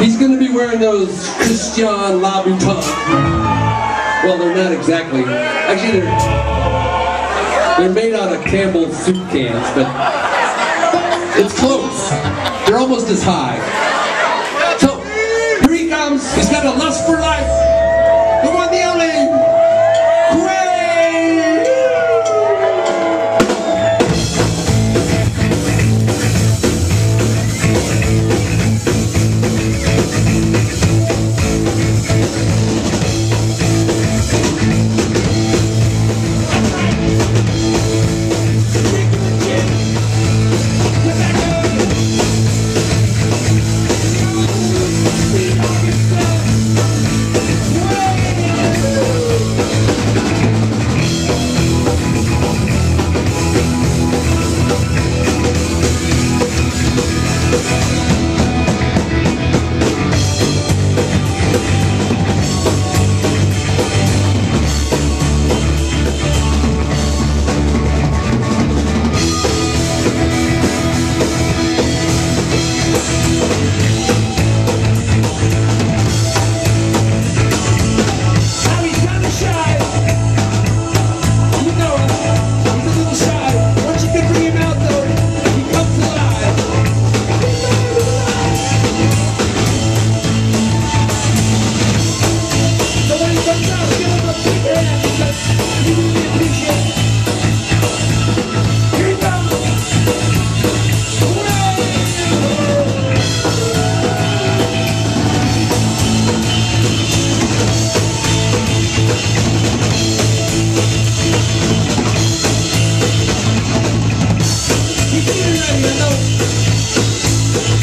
He's going to be wearing those Christian Louboutin. Well, they're not exactly. Actually, they're they're made out of Campbell's soup cans, but it's close. They're almost as high. So here he comes. He's got a lust for life.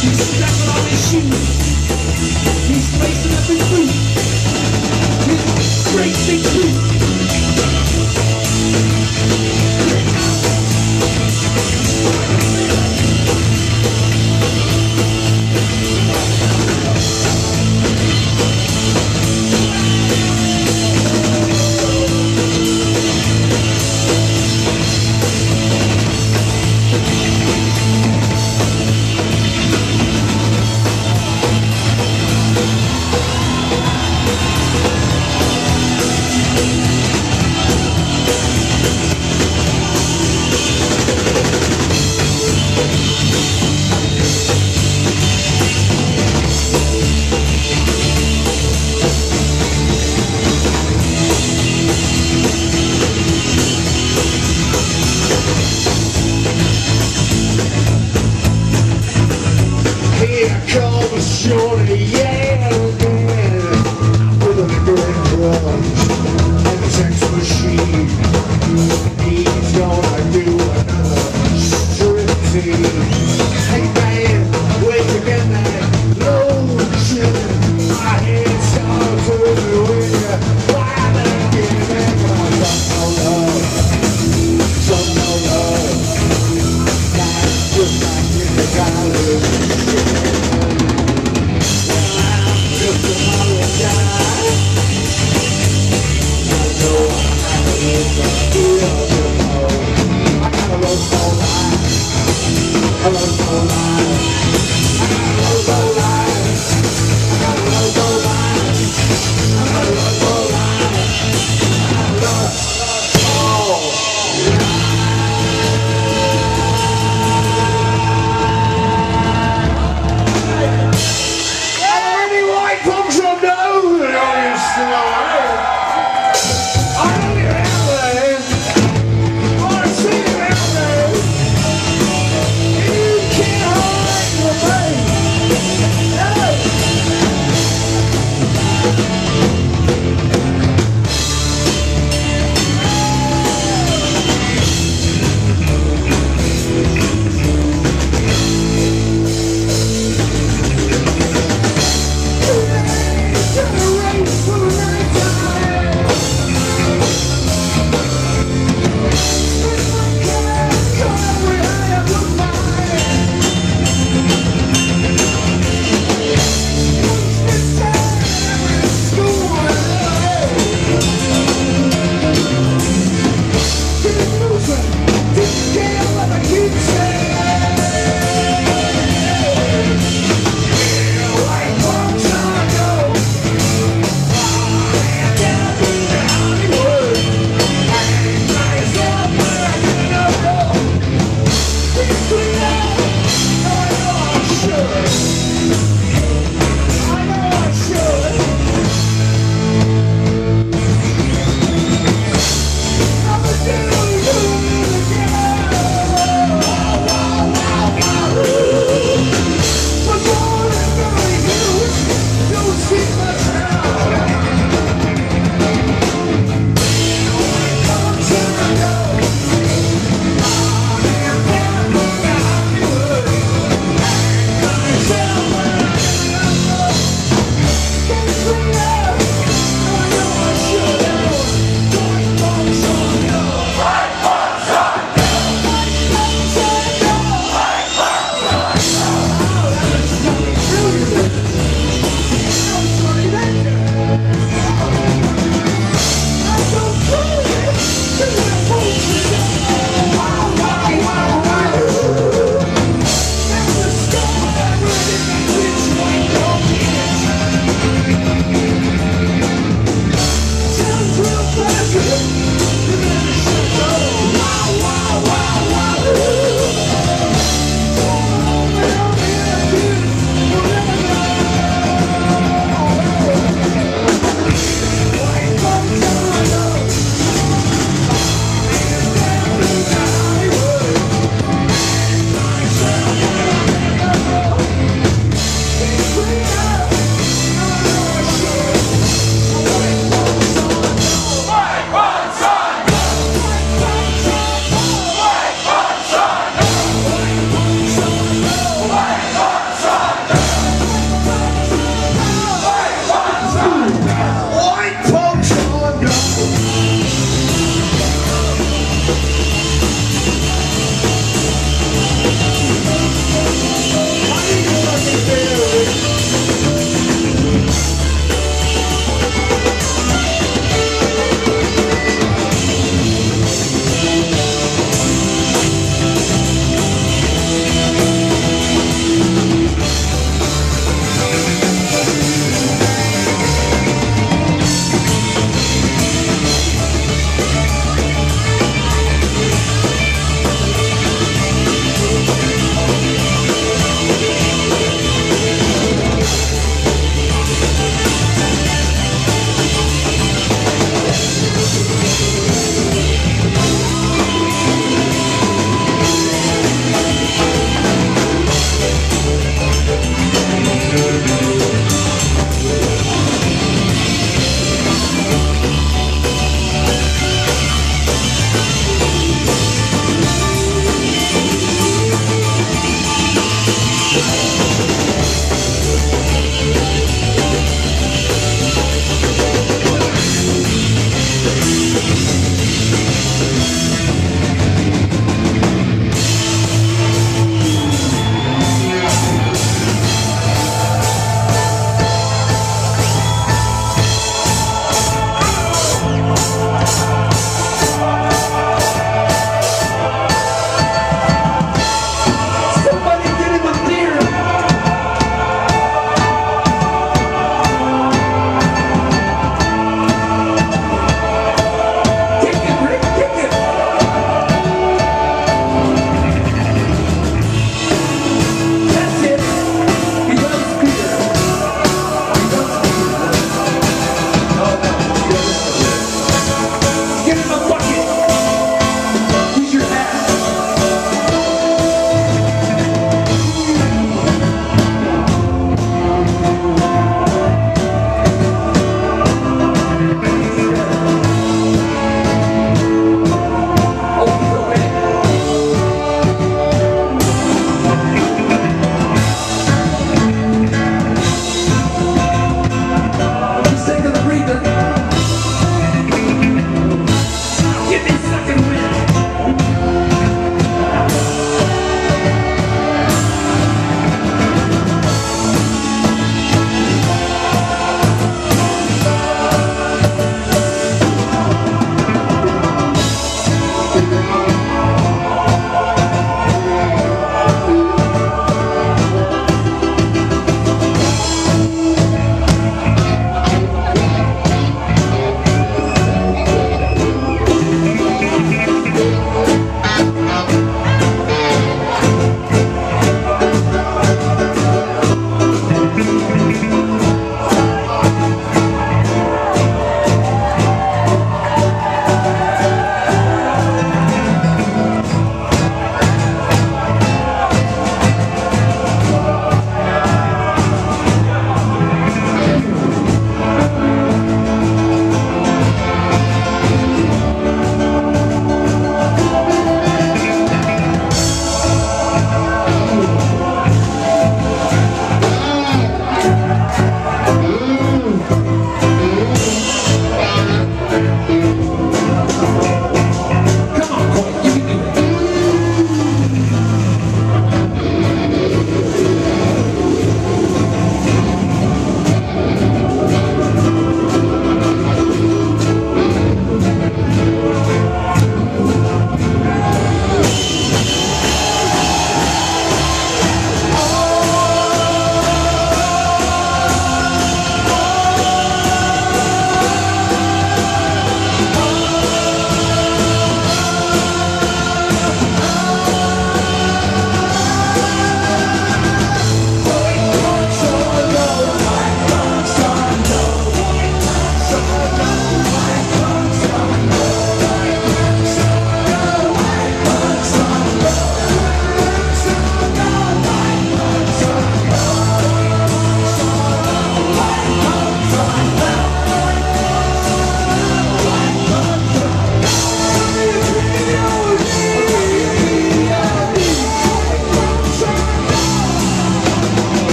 He's strapping on his shoes. He's lacing up. His